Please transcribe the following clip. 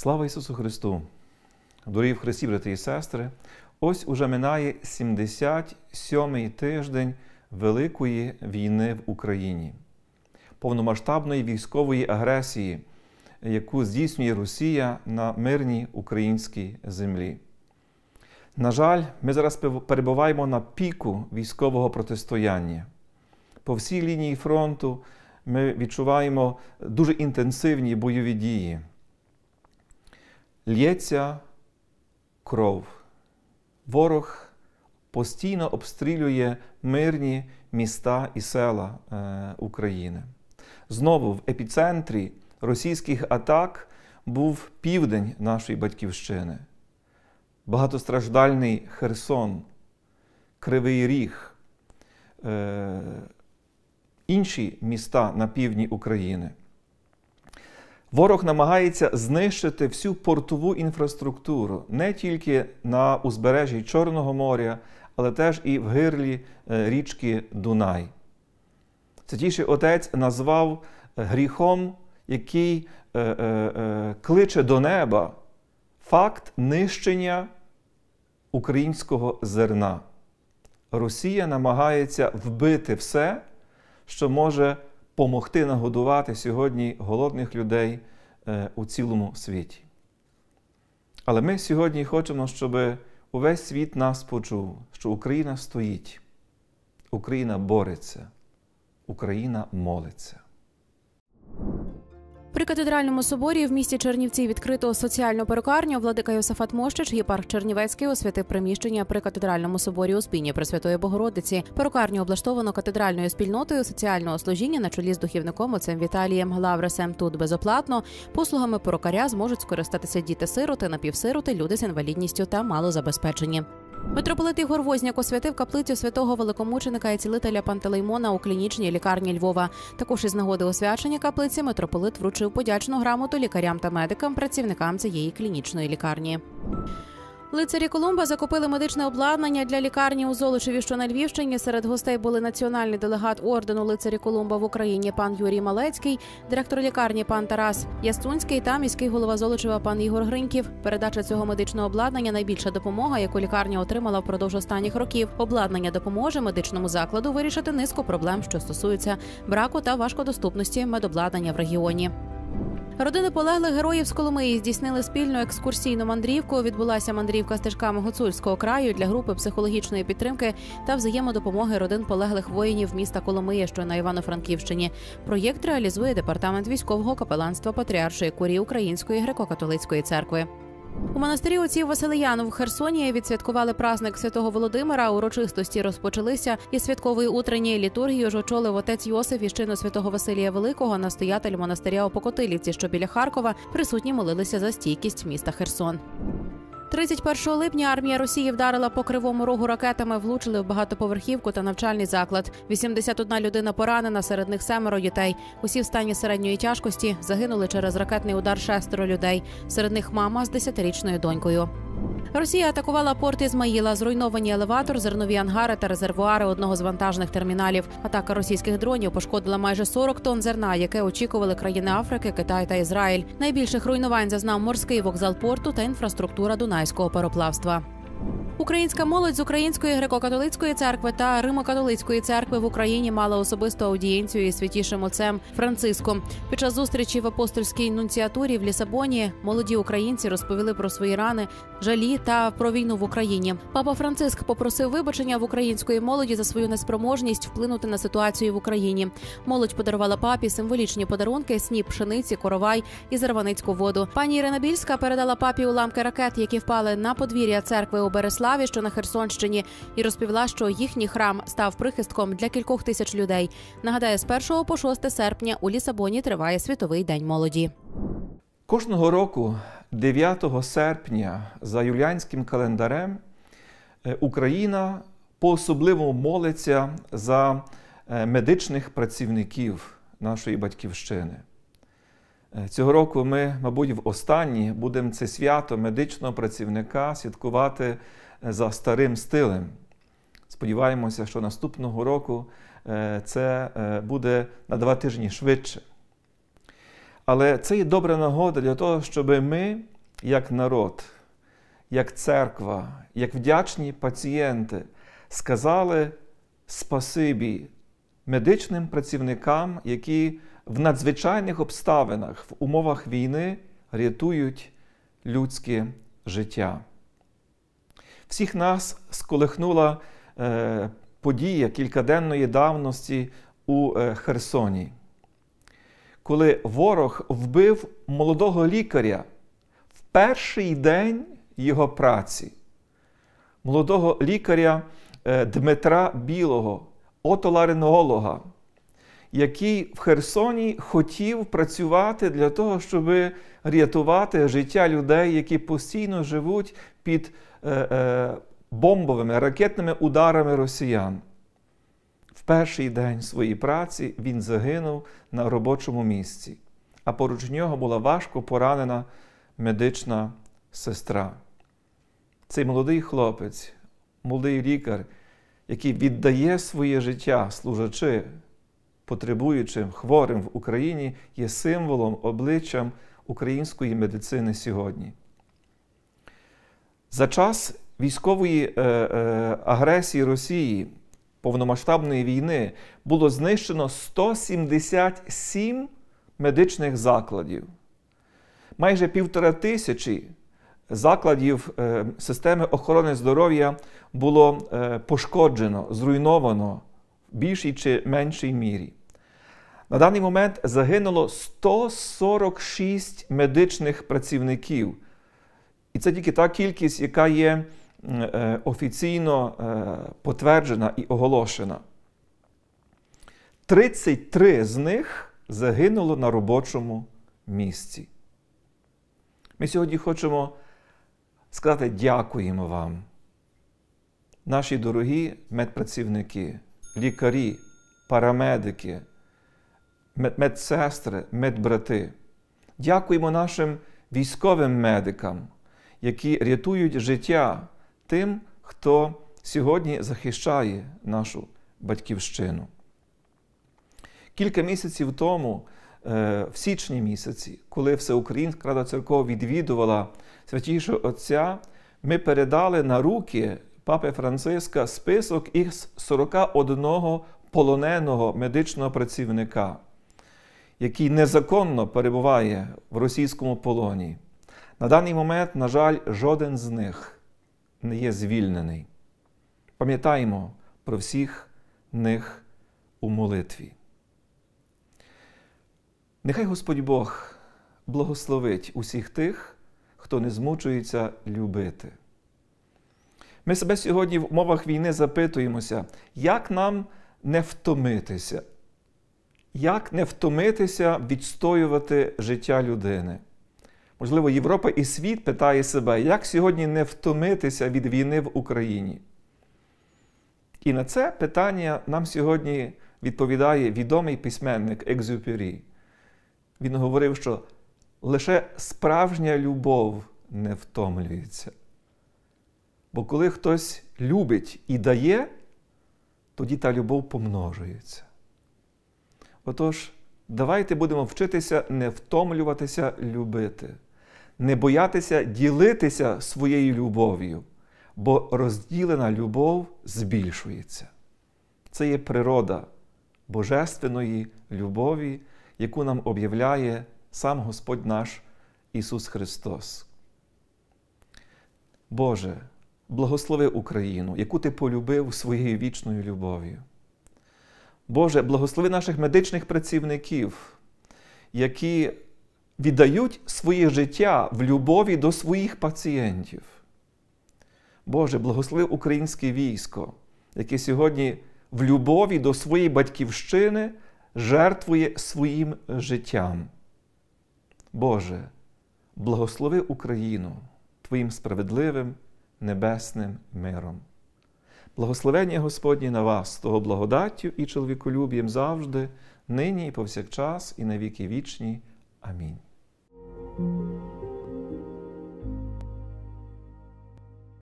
Слава Ісусу Христу! Дорогі в Христі, брати і сестри! Ось уже минає 77-й тиждень Великої війни в Україні, повномасштабної військової агресії, яку здійснює Росія на мирній українській землі. На жаль, ми зараз перебуваємо на піку військового протистояння. По всій лінії фронту ми відчуваємо дуже інтенсивні бойові дії. Лється кров. Ворог постійно обстрілює мирні міста і села е, України. Знову в епіцентрі російських атак був південь нашої батьківщини, багатостраждальний Херсон, Кривий Ріг, е, інші міста на півдні України. Ворог намагається знищити всю портову інфраструктуру не тільки на узбережжі Чорного моря, але теж і в гирлі е, річки Дунай. Святіший Отець назвав гріхом, який е, е, е, кличе до неба факт нищення українського зерна. Росія намагається вбити все, що може помогти нагодувати сьогодні голодних людей е, у цілому світі. Але ми сьогодні хочемо, щоб увесь світ нас почув, що Україна стоїть, Україна бореться, Україна молиться. При катедральному соборі в місті Чернівці відкрито соціальну перукарню. Владика Йосифат Мощич, єпарх Чернівецький освятив приміщення при катедральному соборі у спіні Пресвятої Богородиці. Перукарню облаштовано катедральною спільнотою соціального служіння на чолі з духівником отцем Віталієм Лавресем. Тут безоплатно послугами перукаря зможуть скористатися діти-сироти, напівсироти, люди з інвалідністю та малозабезпечені. Митрополит Ігор Возняк освятив каплицю святого великомученика і цілителя Пантелеймона у клінічній лікарні Львова. Також із нагоди освячення каплиці митрополит вручив подячну грамоту лікарям та медикам, працівникам цієї клінічної лікарні. Лицарі Колумба закупили медичне обладнання для лікарні у Золочеві, що на Львівщині. Серед гостей були національний делегат ордену лицарі Колумба в Україні пан Юрій Малецький, директор лікарні пан Тарас Ястунський та міський голова Золочева пан Ігор Гриньків. Передача цього медичного обладнання найбільша допомога, яку лікарня отримала впродовж останніх років. Обладнання допоможе медичному закладу вирішити низку проблем, що стосуються браку та важкодоступності медобладнання в регіоні. Родини полеглих героїв з Коломиї здійснили спільну екскурсійну мандрівку. Відбулася мандрівка стежками Гуцульського краю для групи психологічної підтримки та взаємодопомоги родин полеглих воїнів міста Коломиї, що на Івано-Франківщині. Проєкт реалізує департамент військового капеланства Патріаршої курії Української греко-католицької церкви. У монастирі отців Василиян в Херсоні відсвяткували праздник святого Володимира. Урочистості розпочалися із святкової утренньої літургії ж очолив отець Йосиф і чину святого Василія Великого, настоятель монастиря у Покотилівці, що біля Харкова, присутні молилися за стійкість міста Херсон. 31 липня армія Росії вдарила по кривому рогу ракетами, влучили в багатоповерхівку та навчальний заклад. 81 людина поранена, серед них семеро дітей. Усі в стані середньої тяжкості загинули через ракетний удар шестеро людей. Серед них мама з 10-річною донькою. Росія атакувала порт Ізмаїла, зруйновані елеватор, зернові ангари та резервуари одного з вантажних терміналів. Атака російських дронів пошкодила майже 40 тонн зерна, яке очікували країни Африки, Китай та Ізраїль. Найбільших руйнувань зазнав морський вокзал порту та інфраструктура Дунайського пароплавства. Українська молодь з Української греко-католицької церкви та Римо-католицької церкви в Україні мала особисту аудієнцію із святішим отцем Франциском. Під час зустрічі в апостольській нунціатурі в Лісабоні молоді українці розповіли про свої рани, жалі та про війну в Україні. Папа Франциск попросив вибачення в української молоді за свою неспроможність вплинути на ситуацію в Україні. Молодь подарувала папі символічні подарунки: сніп пшениці, коровай і зарваницьку воду. Пані Ірина Більська передала папі уламки ракет, які впали на подвір'я церкви у Береславі. Славі, що на Херсонщині, і розповіла, що їхній храм став прихистком для кількох тисяч людей. Нагадаю, з 1 по 6 серпня у Лісабоні триває світовий день молоді. Кожного року, 9 серпня, за юліанським календарем, е, Україна по особливому молиться за е, медичних працівників нашої батьківщини. Е, цього року ми, мабуть, в останній будемо це свято медичного працівника святкувати за старим стилем. Сподіваємося, що наступного року е, це е, буде на два тижні швидше. Але це є добра нагода для того, щоб ми як народ, як церква, як вдячні пацієнти сказали спасибі медичним працівникам, які в надзвичайних обставинах, в умовах війни рятують людське життя. Всіх нас сколихнула е, подія кількаденної давності у е, Херсоні, коли ворог вбив молодого лікаря в перший день його праці, молодого лікаря е, Дмитра Білого, отоларинголога, який в Херсоні хотів працювати для того, щоб рятувати життя людей, які постійно живуть під е, е, бомбовими ракетними ударами росіян. В перший день своєї праці він загинув на робочому місці, а поруч нього була важко поранена медична сестра. Цей молодий хлопець, молодий лікар, який віддає своє життя, служачи потребуючим, хворим в Україні, є символом, обличчям української медицини сьогодні. За час військової е, е, агресії Росії, повномасштабної війни, було знищено 177 медичних закладів. Майже півтора тисячі закладів е, системи охорони здоров'я було е, пошкоджено, зруйновано в більшій чи меншій мірі. На даний момент загинуло 146 медичних працівників. І це тільки та кількість, яка є е, офіційно е, потверджена і оголошена. 33 з них загинуло на робочому місці. Ми сьогодні хочемо сказати дякуємо вам, наші дорогі медпрацівники, лікарі, парамедики, медсестри, медбрати. Дякуємо нашим військовим медикам, які рятують життя тим, хто сьогодні захищає нашу батьківщину. Кілька місяців тому, е, в січні місяці, коли Всеукраїнська Рада церков відвідувала святішого Отця, ми передали на руки папи Франциска список із 41 полоненого медичного працівника, який незаконно перебуває в російському полоні. На даний момент, на жаль, жоден з них не є звільнений. Пам'ятаємо про всіх них у молитві. Нехай Господь Бог благословить усіх тих, хто не змучується любити. Ми себе сьогодні в умовах війни запитуємося, як нам не втомитися, як не втомитися відстоювати життя людини. Можливо, Європа і світ питає себе, як сьогодні не втомитися від війни в Україні. І на це питання нам сьогодні відповідає відомий письменник Екзюпері. Він говорив, що лише справжня любов не втомлюється. Бо коли хтось любить і дає, тоді та любов помножується. Отож, давайте будемо вчитися не втомлюватися любити, не боятися ділитися своєю любов'ю, бо розділена любов збільшується. Це є природа божественної любові, яку нам об'являє сам Господь наш Ісус Христос. Боже, благослови Україну, яку Ти полюбив своєю вічною любов'ю. Боже, благослови наших медичних працівників, які віддають своє життя в любові до своїх пацієнтів. Боже, благослови українське військо, яке сьогодні в любові до своєї батьківщини жертвує своїм життям. Боже, благослови Україну Твоїм справедливим небесним миром. Благословення Господні на вас, того благодаттю і чоловіколюб'ям завжди, нині і повсякчас, і на віки вічні. Амінь.